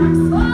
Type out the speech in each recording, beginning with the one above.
I'm sorry.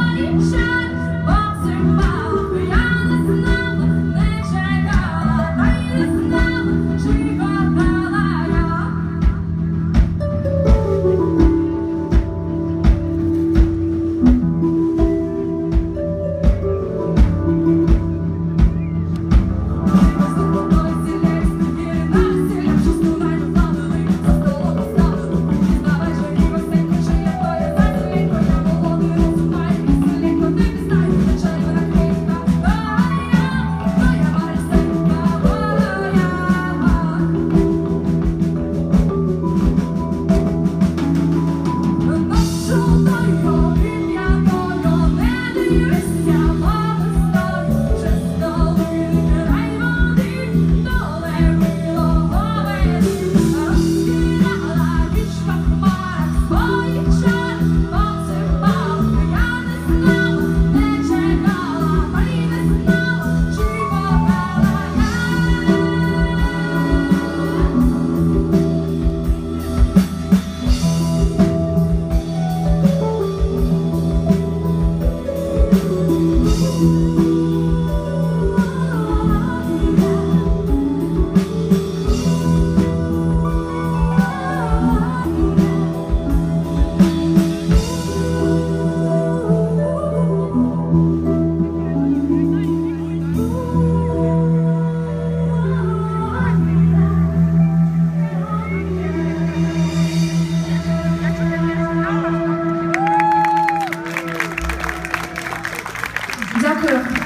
Gracias.